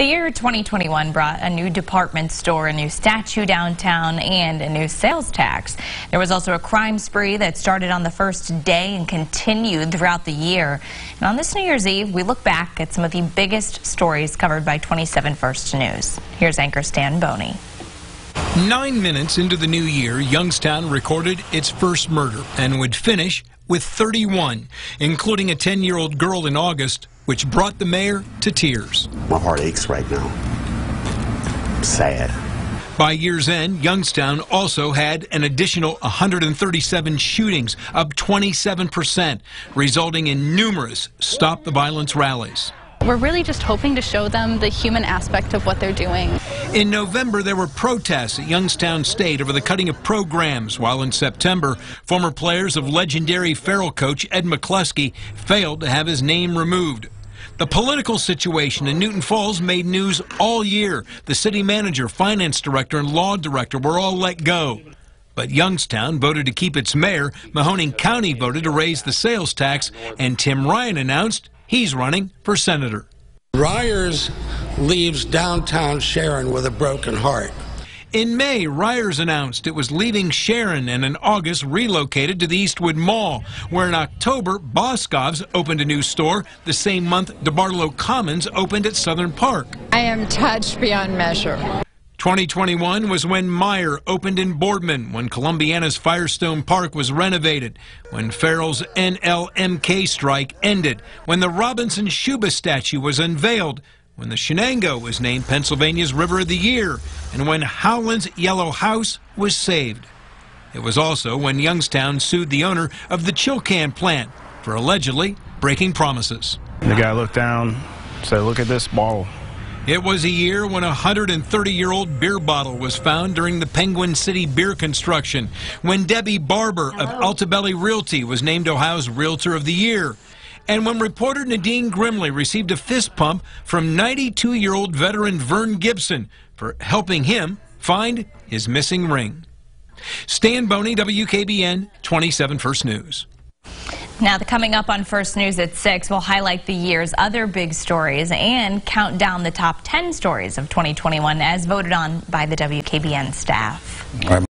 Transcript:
The year 2021 brought a new department store, a new statue downtown, and a new sales tax. There was also a crime spree that started on the first day and continued throughout the year. And on this New Year's Eve, we look back at some of the biggest stories covered by 27 First News. Here's anchor Stan Boney. Nine minutes into the new year, Youngstown recorded its first murder and would finish with 31, including a 10 year old girl in August, which brought the mayor to tears. My heart aches right now. sad. By year's end, Youngstown also had an additional 137 shootings, up 27%, resulting in numerous Stop the Violence rallies. We're really just hoping to show them the human aspect of what they're doing. In November, there were protests at Youngstown State over the cutting of programs, while in September, former players of legendary Farrell coach Ed McCluskey failed to have his name removed. The political situation in Newton Falls made news all year. The city manager, finance director, and law director were all let go. But Youngstown voted to keep its mayor, Mahoning County voted to raise the sales tax, and Tim Ryan announced He's running for senator. Reyers leaves downtown Sharon with a broken heart. In May, Reyers announced it was leaving Sharon and in August relocated to the Eastwood Mall, where in October, Boscov's opened a new store. The same month, DeBartolo Commons opened at Southern Park. I am touched beyond measure. 2021 was when Meijer opened in Boardman, when Columbiana's Firestone Park was renovated, when Farrell's NLMK strike ended, when the Robinson Shuba statue was unveiled, when the Shenango was named Pennsylvania's River of the Year, and when Howland's Yellow House was saved. It was also when Youngstown sued the owner of the Chill-Can plant for allegedly breaking promises. The guy looked down, said, look at this bottle. It was a year when a 130 year old beer bottle was found during the Penguin City beer construction, when Debbie Barber of Altobelli Realty was named Ohio's Realtor of the Year, and when reporter Nadine Grimley received a fist pump from 92 year old veteran Vern Gibson for helping him find his missing ring. Stan Boney, WKBN 27 First News. Now, the coming up on First News at 6, we'll highlight the year's other big stories and count down the top 10 stories of 2021 as voted on by the WKBN staff.